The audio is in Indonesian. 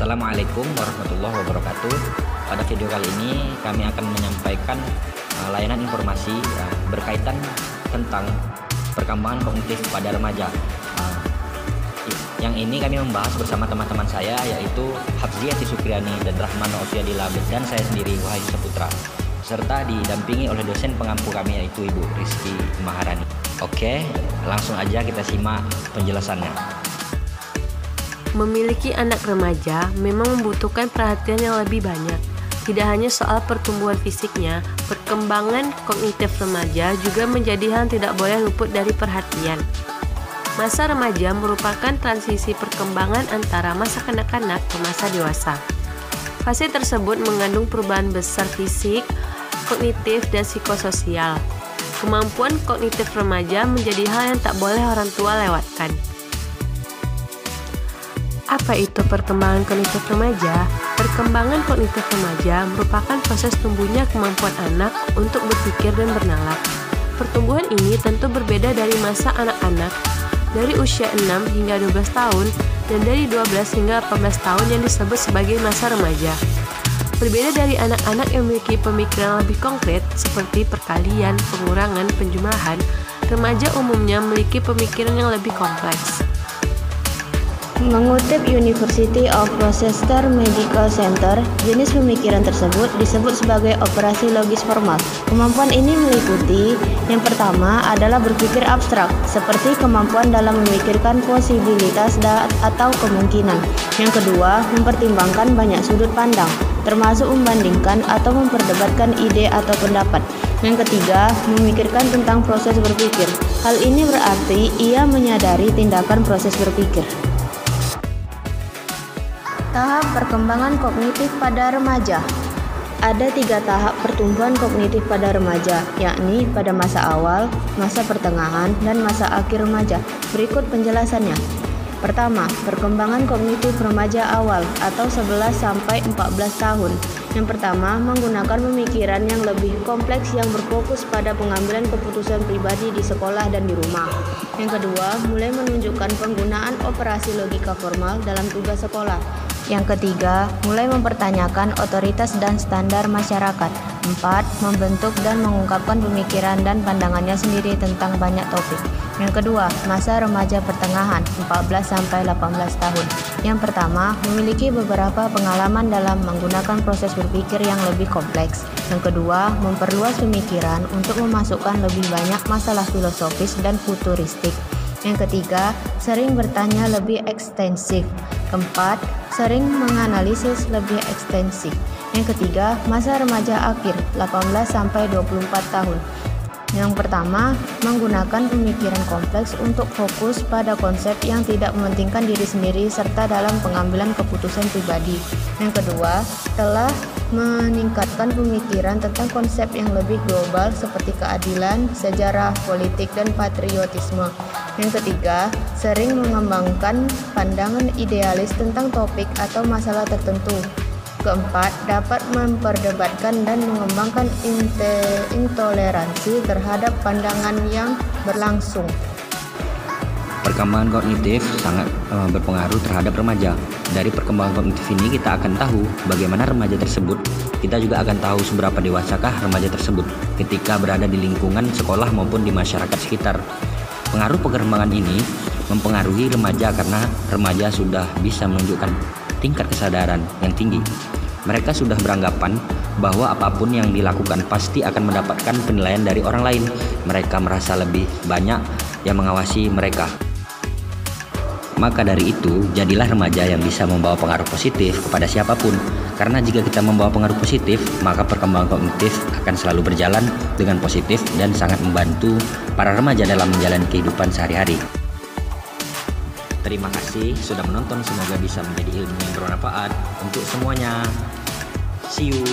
Assalamualaikum warahmatullahi wabarakatuh. Pada video kali ini kami akan menyampaikan uh, layanan informasi uh, berkaitan tentang perkembangan kognitif pada remaja. Uh, yang ini kami membahas bersama teman-teman saya yaitu Hafziyati Sukriani dan Rahman Osyadila dan saya sendiri Wahyu Saputra serta didampingi oleh dosen pengampu kami yaitu Ibu Rizky Maharani. Oke, langsung aja kita simak penjelasannya. Memiliki anak remaja memang membutuhkan perhatian yang lebih banyak. Tidak hanya soal pertumbuhan fisiknya, perkembangan kognitif remaja juga menjadi hal tidak boleh luput dari perhatian. Masa remaja merupakan transisi perkembangan antara masa kanak-kanak ke masa dewasa. Fase tersebut mengandung perubahan besar fisik, kognitif, dan psikososial. Kemampuan kognitif remaja menjadi hal yang tak boleh orang tua lewatkan. Apa itu perkembangan kognitif remaja? Perkembangan kognitif remaja merupakan proses tumbuhnya kemampuan anak untuk berpikir dan bernalar. Pertumbuhan ini tentu berbeda dari masa anak-anak, dari usia 6 hingga 12 tahun, dan dari 12 hingga 18 tahun yang disebut sebagai masa remaja. Berbeda dari anak-anak yang memiliki pemikiran lebih konkret seperti perkalian, pengurangan, penjumlahan, remaja umumnya memiliki pemikiran yang lebih kompleks. Mengutip University of Rochester Medical Center, jenis pemikiran tersebut disebut sebagai operasi logis formal. Kemampuan ini meliputi yang pertama adalah berpikir abstrak, seperti kemampuan dalam memikirkan posibilitas atau kemungkinan. Yang kedua, mempertimbangkan banyak sudut pandang, termasuk membandingkan atau memperdebatkan ide atau pendapat. Yang ketiga, memikirkan tentang proses berpikir. Hal ini berarti ia menyadari tindakan proses berpikir. Tahap perkembangan kognitif pada remaja ada tiga tahap pertumbuhan kognitif pada remaja, yakni pada masa awal, masa pertengahan, dan masa akhir remaja. Berikut penjelasannya. Pertama, perkembangan kognitif remaja awal atau 11 sampai 14 tahun. Yang pertama, menggunakan pemikiran yang lebih kompleks yang berfokus pada pengambilan keputusan pribadi di sekolah dan di rumah. Yang kedua, mulai menunjukkan penggunaan operasi logika formal dalam tugas sekolah. Yang ketiga, mulai mempertanyakan otoritas dan standar masyarakat. Empat, membentuk dan mengungkapkan pemikiran dan pandangannya sendiri tentang banyak topik. Yang kedua, masa remaja pertengahan 14 sampai 18 tahun. Yang pertama, memiliki beberapa pengalaman dalam menggunakan proses berpikir yang lebih kompleks. Yang kedua, memperluas pemikiran untuk memasukkan lebih banyak masalah filosofis dan futuristik. Yang ketiga, sering bertanya lebih ekstensif. Keempat, sering menganalisis lebih ekstensif. Yang ketiga, masa remaja akhir 18 sampai 24 tahun. Yang pertama, menggunakan pemikiran kompleks untuk fokus pada konsep yang tidak mementingkan diri sendiri serta dalam pengambilan keputusan pribadi. Yang kedua, telah meningkatkan pemikiran tentang konsep yang lebih global seperti keadilan, sejarah, politik, dan patriotisme. Yang ketiga, sering mengembangkan pandangan idealis tentang topik atau masalah tertentu. Keempat, dapat memperdebatkan dan mengembangkan intoleransi terhadap pandangan yang berlangsung. Perkembangan kognitif sangat uh, berpengaruh terhadap remaja. Dari perkembangan kognitif ini kita akan tahu bagaimana remaja tersebut. Kita juga akan tahu seberapa dewasakah remaja tersebut ketika berada di lingkungan sekolah maupun di masyarakat sekitar. Pengaruh perkembangan ini mempengaruhi remaja karena remaja sudah bisa menunjukkan tingkat kesadaran yang tinggi. Mereka sudah beranggapan bahwa apa pun yang dilakukan pasti akan mendapatkan penilaian dari orang lain. Mereka merasa lebih banyak yang mengawasi mereka. Maka dari itu, jadilah remaja yang bisa membawa pengaruh positif kepada siapa pun. Karena jika kita membawa pengaruh positif, maka perkembangan kognitif akan selalu berjalan dengan positif dan sangat membantu para remaja dalam menjalani kehidupan sehari-hari. Terima kasih sudah menonton. Semoga bisa menjadi ilmu yang bermanfaat untuk semuanya. See you.